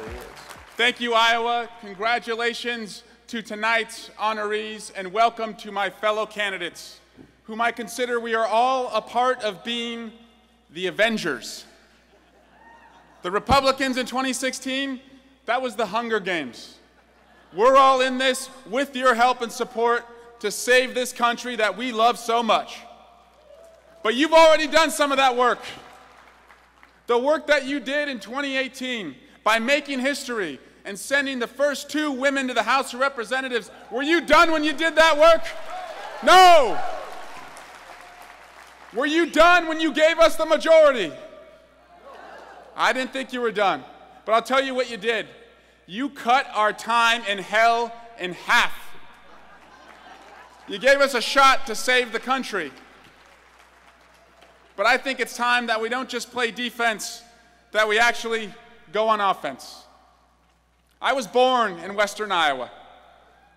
is. Thank you, Iowa. Congratulations to tonight's honorees, and welcome to my fellow candidates, whom I consider we are all a part of being the Avengers. The Republicans in 2016, that was the Hunger Games. We're all in this with your help and support to save this country that we love so much. But you've already done some of that work. The work that you did in 2018 by making history and sending the first two women to the House of Representatives. Were you done when you did that work? No. Were you done when you gave us the majority? I didn't think you were done. But I'll tell you what you did. You cut our time in hell in half. You gave us a shot to save the country. But I think it's time that we don't just play defense, that we actually go on offense. I was born in western Iowa.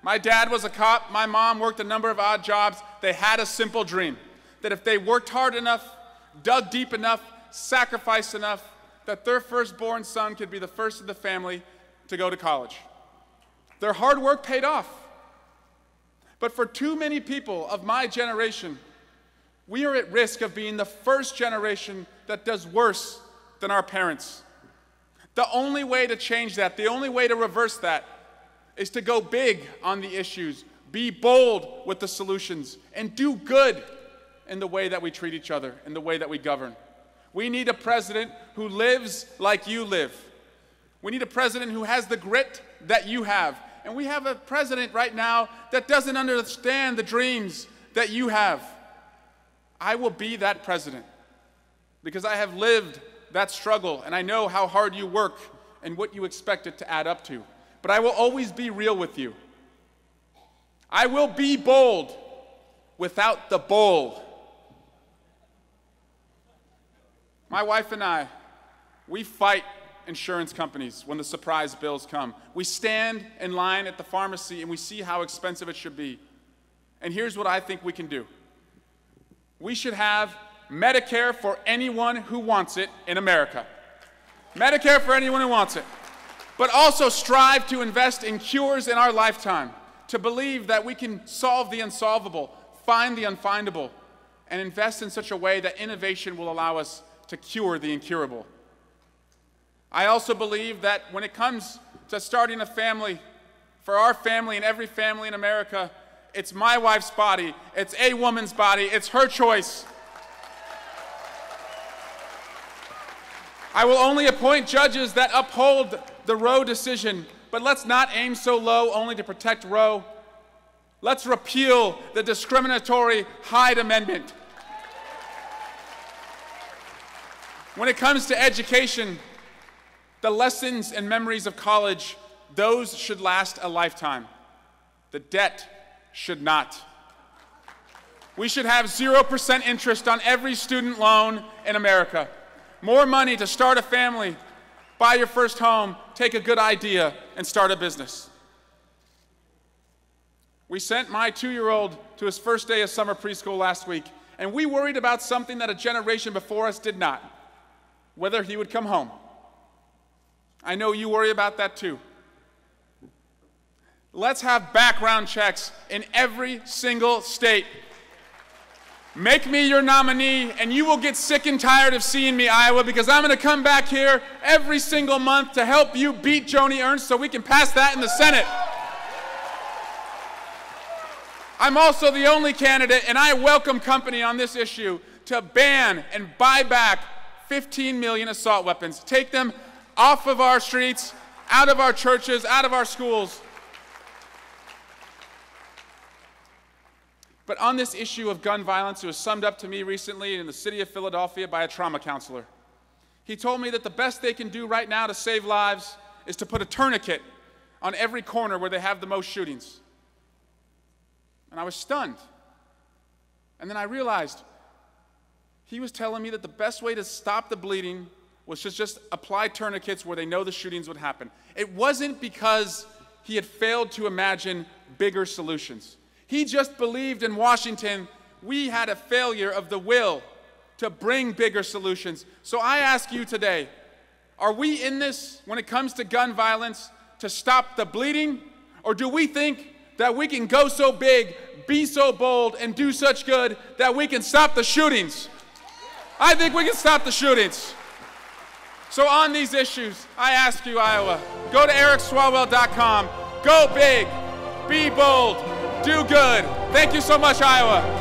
My dad was a cop, my mom worked a number of odd jobs. They had a simple dream that if they worked hard enough, dug deep enough, sacrificed enough, that their firstborn son could be the first of the family to go to college. Their hard work paid off. But for too many people of my generation, we are at risk of being the first generation that does worse than our parents. The only way to change that, the only way to reverse that, is to go big on the issues, be bold with the solutions, and do good in the way that we treat each other, in the way that we govern. We need a president who lives like you live. We need a president who has the grit that you have. And we have a president right now that doesn't understand the dreams that you have. I will be that president because I have lived that struggle, and I know how hard you work and what you expect it to add up to. But I will always be real with you. I will be bold without the bowl. My wife and I, we fight insurance companies when the surprise bills come. We stand in line at the pharmacy and we see how expensive it should be. And here's what I think we can do we should have Medicare for anyone who wants it in America. Medicare for anyone who wants it. But also strive to invest in cures in our lifetime, to believe that we can solve the unsolvable, find the unfindable, and invest in such a way that innovation will allow us to cure the incurable. I also believe that when it comes to starting a family, for our family and every family in America, it's my wife's body, it's a woman's body, it's her choice. I will only appoint judges that uphold the Roe decision, but let's not aim so low only to protect Roe. Let's repeal the discriminatory Hyde Amendment. When it comes to education, the lessons and memories of college, those should last a lifetime. The debt should not. We should have 0% interest on every student loan in America more money to start a family, buy your first home, take a good idea, and start a business. We sent my two year old to his first day of summer preschool last week, and we worried about something that a generation before us did not whether he would come home. I know you worry about that too. Let's have background checks in every single state Make me your nominee, and you will get sick and tired of seeing me, Iowa, because I'm going to come back here every single month to help you beat Joni Ernst so we can pass that in the Senate. I'm also the only candidate, and I welcome company on this issue to ban and buy back 15 million assault weapons. Take them off of our streets, out of our churches, out of our schools. But on this issue of gun violence, it was summed up to me recently in the city of Philadelphia by a trauma counselor. He told me that the best they can do right now to save lives is to put a tourniquet on every corner where they have the most shootings. And I was stunned. And then I realized he was telling me that the best way to stop the bleeding was to just apply tourniquets where they know the shootings would happen. It wasn't because he had failed to imagine bigger solutions. He just believed in Washington we had a failure of the will to bring bigger solutions. So I ask you today Are we in this when it comes to gun violence to stop the bleeding? Or do we think that we can go so big, be so bold, and do such good that we can stop the shootings? I think we can stop the shootings. So, on these issues, I ask you, Iowa, go to ericswalwell.com, go big, be bold, do good. Thank you so much, Iowa.